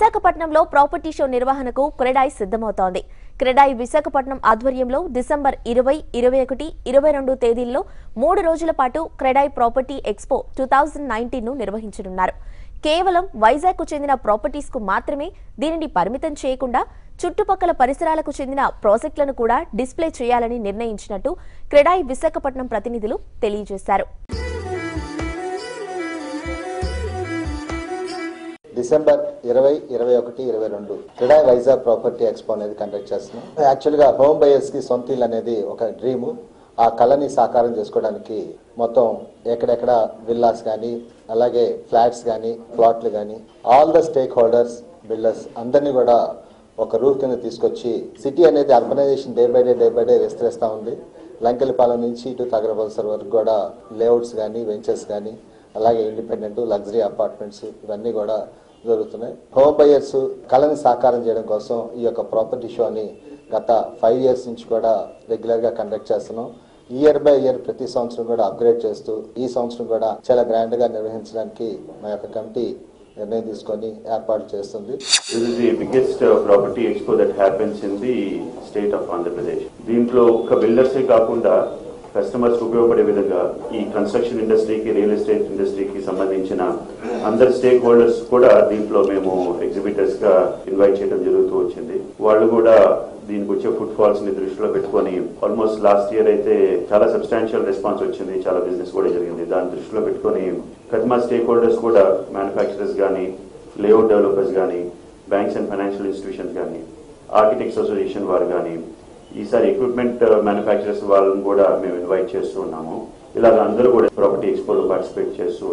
విశాఖపట్నంలో property show నిర్వహణకు క్రెడాయి సిద్ధమవుతోంది. క్రెడాయి విశాఖపట్నం ఆధ్వర్యంలో డిసెంబర్ ఇరవై ఇరవై ఒకటి ఇరవై రెండు తేదీల్లో మూడు రోజుల పాటు CREDAI property expo two thousand నైన్టీన్ను నిర్వహించనున్నారు. కేవలం వైజాగ్కు చెందిన ప్రాపర్టీస్కు మాత్రమే దీనిని పరిమితం చేయకుండా చుట్టుపక్కల పరిసరాలకు చెందిన ప్రాజెక్టులను కూడా డిస్ప్లే చేయాలని నిర్ణయించినట్టు క్రెడాయి విశాఖపట్నం ప్రతినిధులు తెలియజేశారు. డిసెంబర్ ఇరవై ఇరవై ఒకటి ఇరవై రెండు. క్రీడా వైజాగ్ ప్రాపర్టీ ఎక్స్పో అనేది కండక్ట్ చేస్తున్నాం. యాక్చువల్గా హోమ్ బయర్స్కి సొంత ఇల్లు అనేది ఒక డ్రీము ఆ కళని సాకారం చేసుకోవడానికి మొత్తం ఎక్కడెక్కడ విల్లాస్ కానీ అలాగే ఫ్లాట్స్ కానీ ప్లాట్లు కానీ all the stakeholders builders అందరినీ కూడా ఒక రూఫ్ కింద తీసుకొచ్చి సిటీ అనేది urbanisation day by day day by day విస్తరిస్తూ ఉంది. లంకెలపాలెం నుంచి ఇటు తగరబల్సర్ వరకు కూడా లేఅవుట్స్ కానీ వెంచర్స్ కానీ అలాగే ఇండిపెండెంట్ లగ్జరీ అపార్ట్మెంట్స్ ఇవన్నీ కూడా జరుగుతున్నాయి. హోమ్ బయర్స్ కళని సాకారం చేయడం కోసం ఈ యొక్క ప్రాపర్టీ షోని గత ఫైవ్ ఇయర్స్ నుంచి కూడా రెగ్యులర్గా కండక్ట్ చేస్తున్నాం. ఇయర్ బై ఇయర్ ప్రతి సంవత్సరం కూడా అప్గ్రేడ్ చేస్తూ ఈ సంవత్సరం కూడా చాలా గ్రాండ్గా నిర్వహించడానికి మా యొక్క కమిటీ నిర్ణయం తీసుకొని ఏర్పాటు చేస్తుంది. This is the biggest uh, property expo that happens in దీంట్లో ఒక బిల్డర్సే కాకుండా కస్టమర్స్ ఉపయోగపడే విధంగా ఈ కన్స్ట్రక్షన్ ఇండస్ట్రీకి రియల్ ఎస్టేట్ ఇండస్ట్రీకి సంబంధించిన అందరి స్టేక్ హోల్డర్స్ కూడా దీంట్లో మేము ఎగ్జిబిటర్స్గా ఇన్వైట్ చేయడం జరుగుతూ వచ్చింది. వాళ్ళు కూడా దీనికి వచ్చే ఫుట్ ఫాల్స్ని దృష్టిలో పెట్టుకొని ఆల్మోస్ట్ లాస్ట్ ఇయర్ అయితే చాలా సబ్స్టాన్షియల్ రెస్పాన్స్ వచ్చింది. చాలా బిజినెస్ కూడా జరిగింది. దాన్ని దృష్టిలో పెట్టుకొని కదిమా స్టేక్ హోల్డర్స్ కూడా మ్యానుఫ్యాక్చరర్స్ కానీ లేఅవుట్ డెవలపర్స్ కానీ బ్యాంక్స్ అండ్ ఫైనాన్షియల్ ఇన్స్టిట్యూషన్స్ కానీ ఆర్కిటెక్ట్స్ అసోసియేషన్ వారు కానీ ఈసారి ఎక్విప్మెంట్ మ్యానుఫ్యాక్చరర్స్ వాళ్ళని కూడా మేము ఇన్వైట్ చేస్తూ ఉన్నాము. ఇలాగ అందరూ కూడా ప్రాపర్టీ ఎక్స్పోలో పార్టిసిపేట్ చేస్తూ